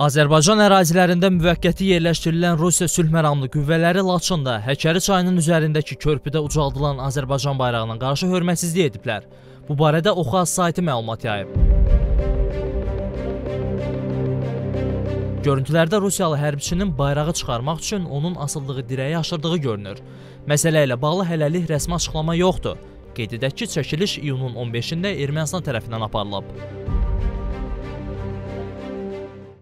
Azərbaycan ərazilərində müvəqqəti yerləşdirilən Rusiya sülh məramlı qüvvələri Laçında Həkəri çayının üzərindəki körpüdə ucaldılan Azərbaycan bayrağına qarşı hörmətsizlik ediblər. Bu barədə Oxaz saytı məlumat yayıb. Görüntülərdə Rusiyalı hərbiçinin bayrağı çıxarmaq üçün onun asıldığı dirəyi aşırdığı görünür. Məsələ ilə bağlı hələlik rəsmi açıqlama yoxdur. Qeyd edək ki, çəkiliş iyunun 15-də Ermənistan tərəfindən aparılıb.